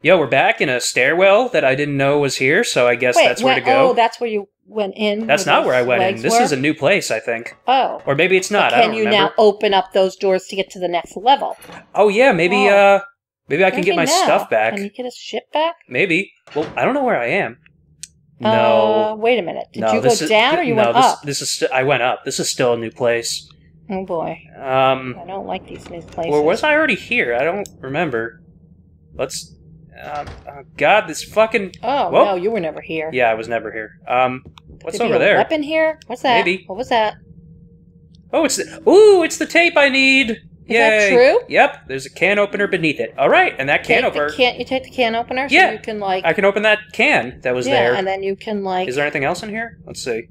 Yo, we're back in a stairwell that I didn't know was here, so I guess Wait, that's where when- to go. Oh, that's where you went in. that's where not where I went in. This were? is a new place, I think. Oh. Or maybe it's not. But can you remember. now open up those doors to get to the next level? Oh yeah, maybe Oh. uh maybe I can Maybe get my now. stuff back. Can you get his shit back? Maybe. Well, I don't know where I am. Uh, No. wait a minute. Did no, you go this is- down or you no, went this, up? This is st- I went up. This is still a new place. Oh boy, Um I don't like these new places. or was I already here? I don't remember. Let's um, oh God, this fucking Oh Whoa. no, you were never here. Yeah, I was never here. Um what's Could be over a there? Weapon here? What's that? Maybe. What was that? Oh, it's the Ooh, it's the tape I need. Is that true? Yep, there's a can opener beneath it. All right, and that can Take opener Can't you take the can opener so Yeah. you can like I can open that can that was yeah, there. and then you can like Is there anything else in here? Let's see.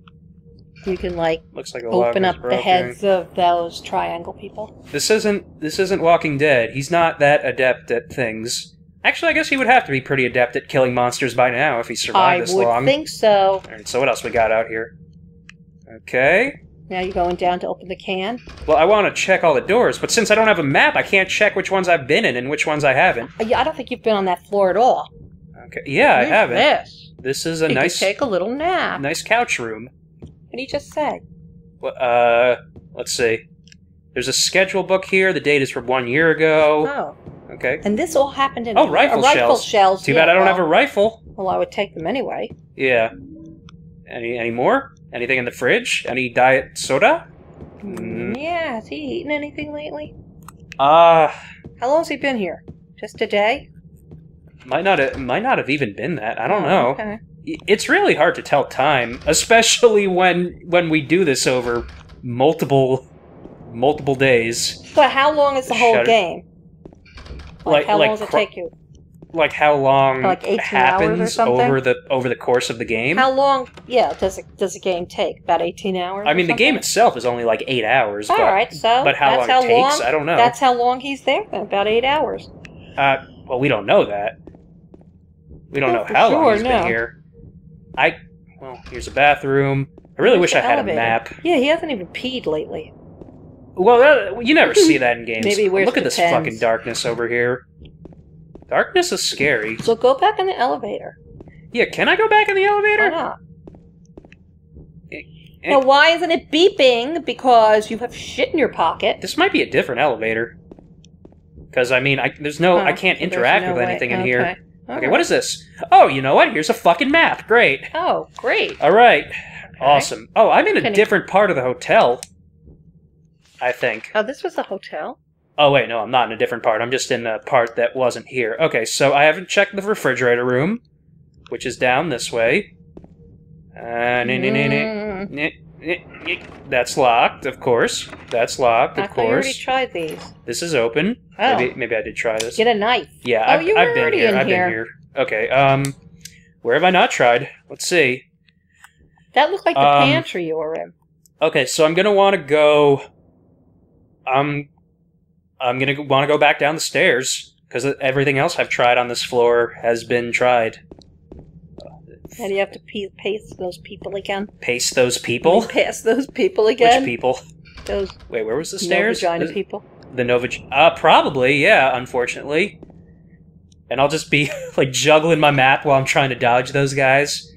you can like Looks like a open up the heads of those triangle people. This isn't this isn't Walking Dead. He's not that adept at things. Actually, I guess he would have to be pretty adept at killing monsters by now if he survived I this long. I would think so. All right, so what else we got out here? Okay. Now you're going down to open the can. Well, I want to check all the doors, but since I don't have a map, I can't check which ones I've been in and which ones I haven't. Uh, yeah, I don't think you've been on that floor at all. Okay. Yeah, I haven't. This. This is a you nice, take a little nap. nice couch room. What did he just say? Wh- Uh, let's see. There's a schedule book here. The date is from one year ago. Oh, Okay. and this all happened in Oh, rifle uh, rifle shells. shells. Too yeah, bad I don't well, have a rifle. Well, I would take them anyway. Yeah. Any any more? Anything in the fridge? Any diet soda? Mm. Yeah, has he eaten anything lately? Uh How long has he been here? Just a day? might not have, might not have even been that. I don't Oh, know. Okay. It's really hard to tell time, especially when when we do this over multiple multiple days. But how long is the whole Shut game? Like, Like- how like long does it take you? Like how long Like 18 hours or happens something? over the over the course of the game? How long? Yeah, does it does the game take? About eighteen hours? I mean, the game itself is only like eight hours. All but, right, so but how that's long how it takes, long. I don't know. That's how long he's there. Then about eight hours. Uh, well, we don't know that. We don't know how long sure, he's no. been here. I well, here's a bathroom. I really wish I had elevator? a map. Yeah, he hasn't even peed lately. Well, that, you never see that in games. Maybe where's Look at this pens? fucking darkness over here. Darkness is scary. So go back in the elevator. Yeah, can I go back in the elevator? Why not? Eh, Now, why isn't it beeping? Because you have shit in your pocket. This might be a different elevator. Because I mean, I, there's no, I can't interact no with way- anything in okay. here. All Okay, right. what is this? Oh, you know what? Here's a fucking map. Great. Oh, great. All right. Awesome. Oh, I'm in a Can you- different part of the hotel. I think. Oh, this was the hotel. Oh wait, no, I'm not in a different part. I'm just in a part that wasn't here. Okay, so I haven't checked the refrigerator room, which is down this way. Uh. Mm. That's locked, of course. That's locked, I of thought you already tried these. This is open. Oh, Maybe, maybe I did try this. get a knife. Yeah, Oh, I've, you were I've been already here. in I've here. been here. Okay. Um, where have I not tried? Let's see. That looked like the Um, pantry you were in. Okay, so I'm gonna want to go. I'm, I'm gonna want to go back down the stairs because everything else I've tried on this floor has been tried. And you have to pace those people again. Pace those people. Pass those people again. Which people? Those Wait, where was the no stairs? vagina Is- people. The Nova. Uh, probably, yeah. Unfortunately, and I'll just be like juggling my map while I'm trying to dodge those guys.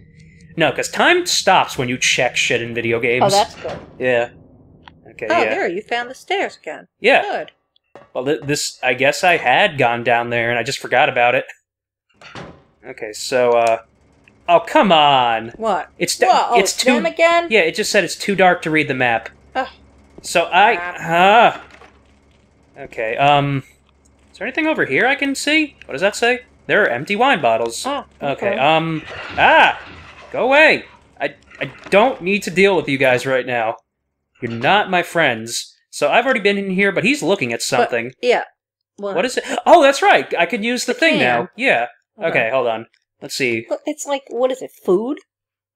No, because time stops when you check shit in video games. Oh, that's good. yeah. Okay. Oh, yeah. there, you found the stairs again. Yeah. Good. Well, th- this I guess I had gone down there and I just forgot about it. Okay, so uh Oh, come on. What? It's What? Oh, it's it's too again? Yeah, it just said it's too dark to read the map. Ugh. So I ah. Okay, um Is there anything over here I can see? What does that say? There are empty wine bottles. Oh, Okay, um ah. Go away. I I don't need to deal with you guys right now. You're not my friends. So I've already been in here, but he's looking at something. yeah. What? What is it? Oh, that's right. I can use the, The thing can. now. Yeah. Okay. Okay, hold on. Let's see. It's like what is it? Food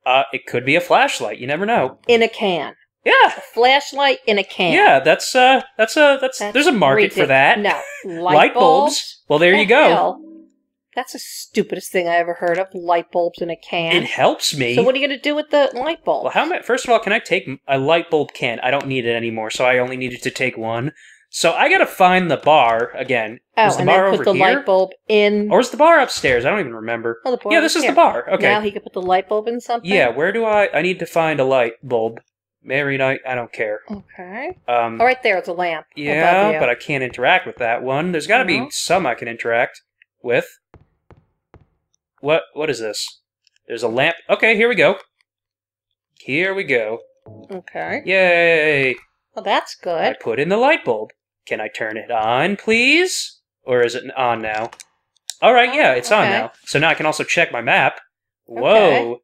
Uh, it could be a flashlight. You never know. in a can. Yeah. A flashlight in a can. Yeah, that's uh, that's uh, that's, That's there's a market for that. No, light, Light bulbs. Well, there The you go. hell? That's the stupidest thing I ever heard of. Light bulbs in a can. It helps me. So what are you going to do with the light bulb? well, how many? First of all, can I take a light bulb can? I don't need it anymore, so I only needed to take one. So I gotta find the bar again. Oh, Is the and bar then put over the here? light bulb in. Or is the bar upstairs? I don't even remember. oh, the bar yeah, this is here. the bar. Okay. Now he could put the light bulb in something. yeah, where do I? I need to find a light bulb. Mary night, I don't care. Okay. Um, Oh, right there. It's a lamp. yeah, but I can't interact with that one. There's got to be some I can interact with. What? What is this? There's a lamp. Okay, here we go. Here we go. Okay. Yay! Well, that's good. I put in the light bulb. Can I turn it on, please? Or is it on now? All right, yeah, it's on now. So now I can also check my map. Okay. Whoa.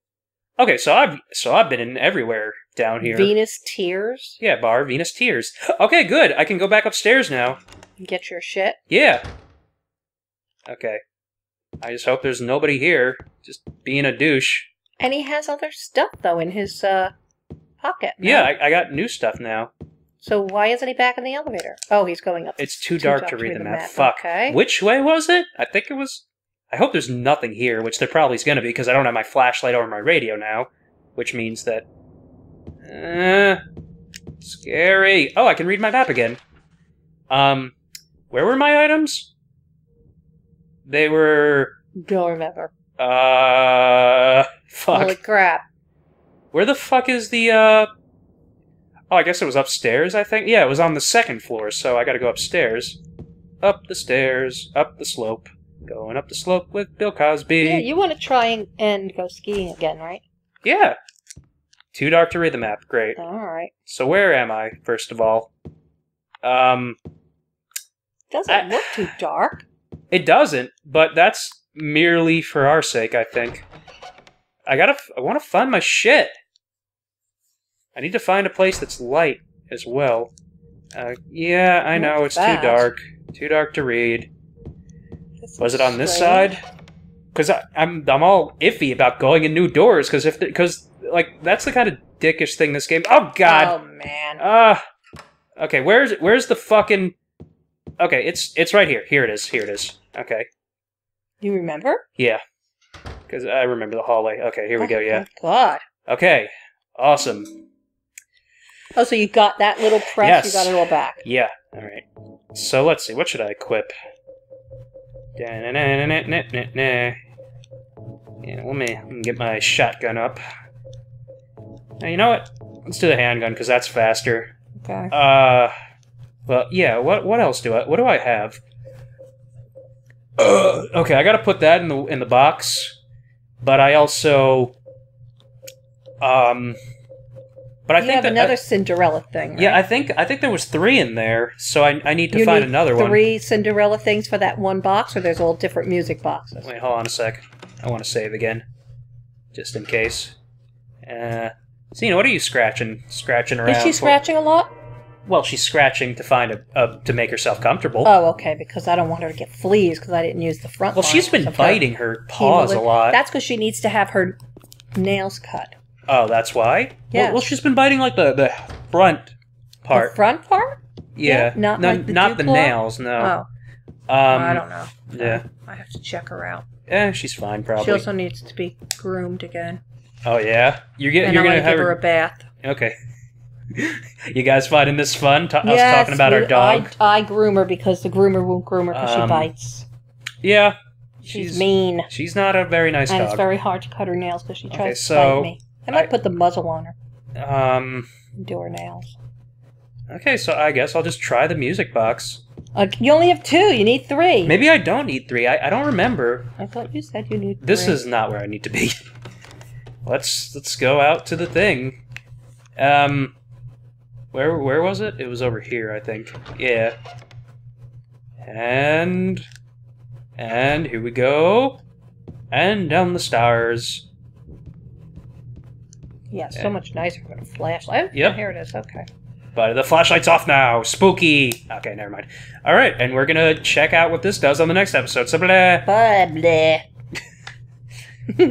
Okay, so I've so I've been in everywhere down here. Venus tears. yeah, bar Venus Tears. Okay, good. I can go back upstairs now. Get your shit. Yeah. Okay. I just hope there's nobody here. Just being a douche. And he has other stuff though in his uh pocket. no? Yeah, I, I got new stuff now. So why isn't he back in the elevator? Oh, he's going up. It's too, dark, to read the map. map. Fuck. Okay. Which way was it? I think it was. I hope there's nothing here, which there probably is going to be because I don't have my flashlight or my radio now, which means that. Uh, scary. Oh, I can read my map again. Um, where were my items? They were. Don't remember. Uh, fuck. Holy crap! Where the fuck is the, uh. Oh, I guess it was upstairs, I think? Yeah, it was on the second floor, so I gotta go upstairs. Up the stairs, up the slope. Going up the slope with Bill Cosby. Yeah, you want to try and, and go skiing again, right? Yeah. Too dark to read the map. Great. All right. So where am I, first of all? Um, Doesn't I- look too dark. It doesn't, but that's merely for our sake, I think. I gotta, I want to find my shit. I need to find a place that's light as well. Uh, yeah, I know, it's Fast. too dark. Too dark to read. This Was it on this strange. side? Because I'm I'm all iffy about going in new doors. Because if because like that's the kind of dickish thing this game. Oh God. Oh man. Ah. okay. Where's where's the fucking? Okay, it's it's right here. Here it is. Here it is. Okay. You remember? Yeah. Because I remember the hallway. Okay, here we go. Oh, Yeah. my God. Okay. Awesome. Oh, so you got that little press. Yes. You got it all back. Yeah. All right. So let's see. What should I equip? Yeah, let me, let me get my shotgun up. Now, you know what? Let's do the handgun because that's faster. Okay. Uh, well, yeah. What what else do I? What do I have? Uh, okay, I got to put that in the in the box, but I also, um, but I you think have that another Cinderella thing. Right? yeah, I think I think there was three in there, so I I need to You find need another one. Three Cinderella things for that one box, or there's all different music boxes. Wait, hold on a sec. I want to save again, just in case. Uh, Cena, what are you scratching? Scratching around? Is she for? scratching a lot? Well, she's scratching to find a, a to make herself comfortable. Oh, okay. Because I don't want her to get fleas because I didn't use the front. well, she's been of her biting her paws a lot. That's because she needs to have her nails cut. oh, that's why. Yes. Well, well, she's been biting like the the front part. The front part? yeah. yeah, not no, like the not the nails. No. Oh, Um. I don't know. Yeah. I have to check her out. Yeah, she's fine probably. She also needs to be groomed again, oh yeah. You're getting. and You're I'm gonna gonna have give her her. a bath. Okay. you guys finding this fun? Ta- us talking about our dog. I, I groom her because the groomer won't groom her because Um, she bites. Yeah. She's, She's mean, she's not a very nice and it's very hard to cut her nails because she tries Okay, to bite me. I might I- put the muzzle on her Um. do her nails. Okay, so I guess I'll just try the music box. Uh, you only have two. You need three. Maybe I don't need three. I, I don't remember. I thought you said you need. This three. is not where I need to be. let's let's go out to the thing. Um, where where was it? It was over here, I think. Yeah. And and here we go. And down the stairs. yeah, so Yeah. much nicer with a flashlight. Oh, yep. here it is. Okay. But the flashlight's off now. Spooky. Okay, never mind. All right, and we're gonna check out what this does on the next episode. So blah. Blah blah.